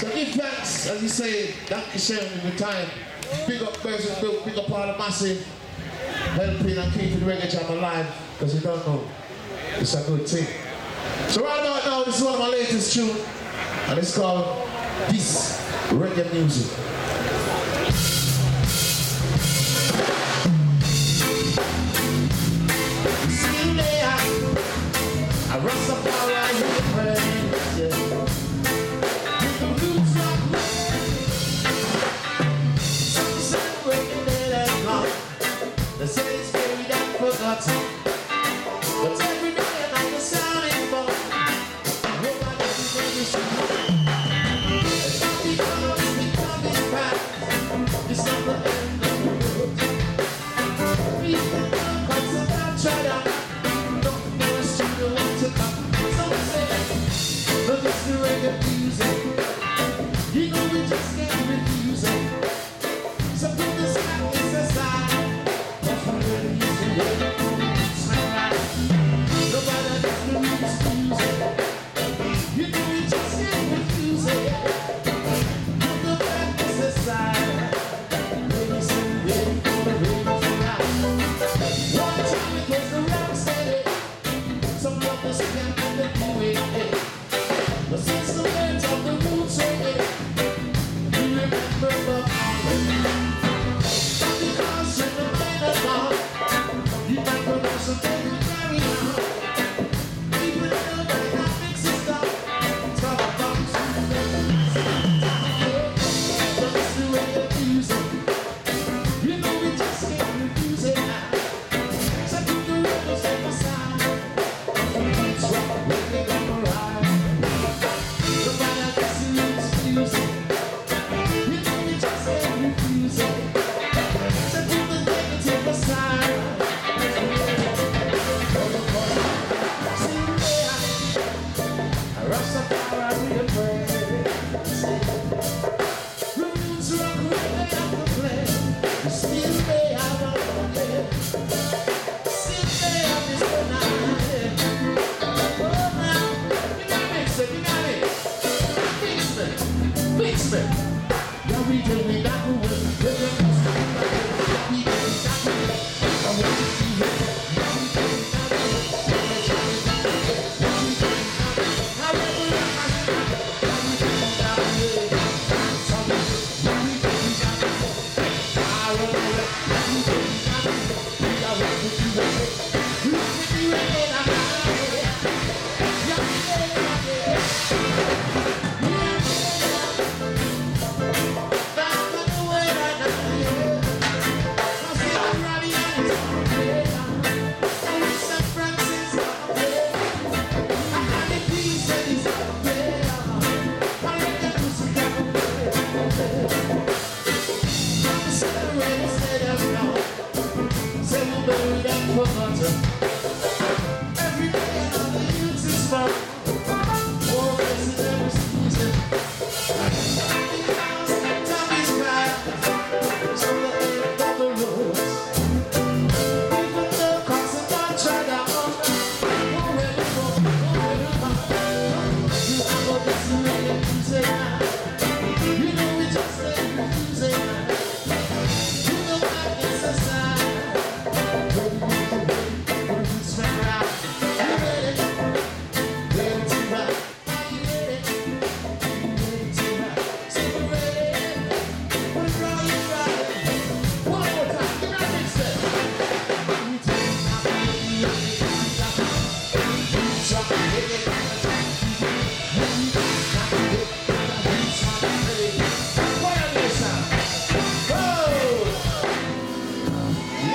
So in fact, as you say, thank you sharing with your time. Big up Bursonville, big up all the massive, helping and keeping reggae jam alive, because you don't know, it's a good thing. So right now, now this is one of my latest tunes, and it's called This Reggae Music. that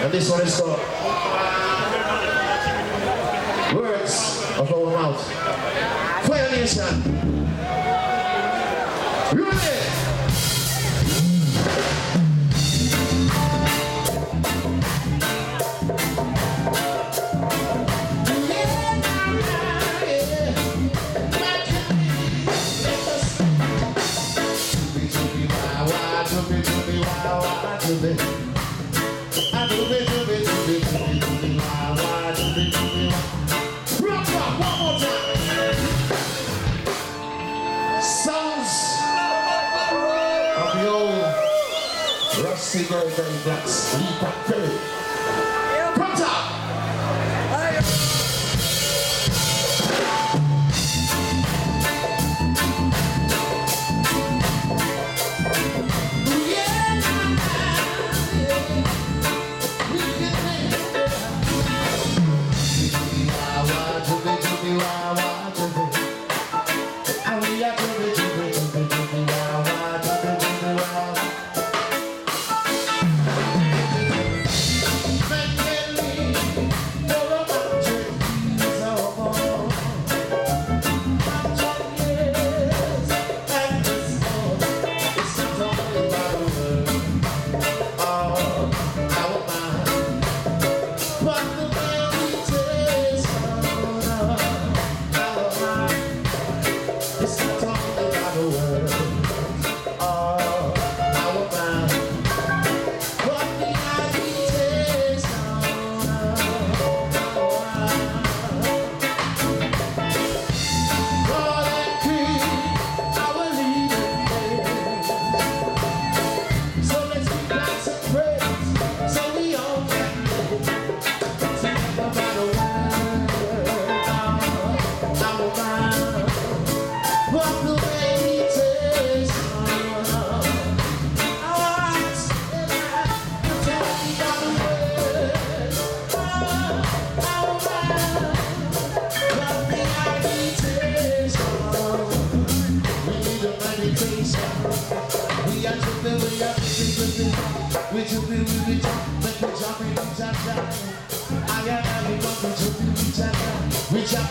And this one is called Words of Our Mouth. Fire Nation. Yeah. it! to me. say very, very blessed. Lead it faith. Come on.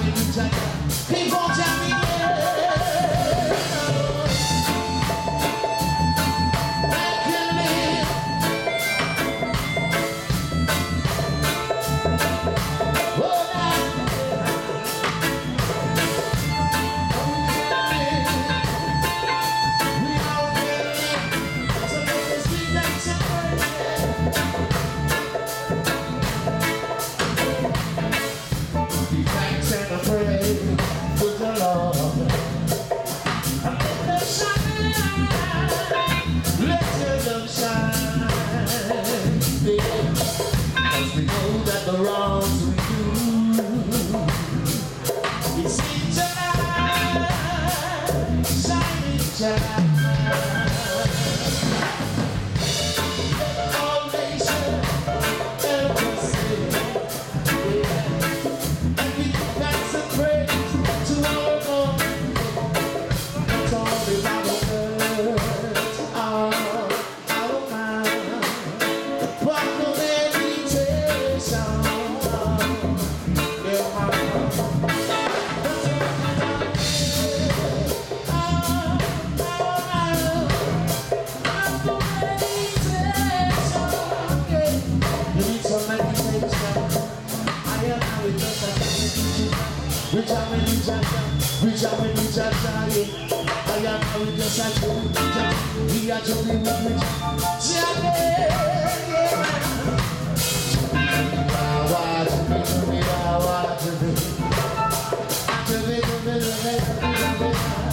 Keep on jumping. I am to yes, I told you, Peter. We are Johnny Woodbridge. Say I did. I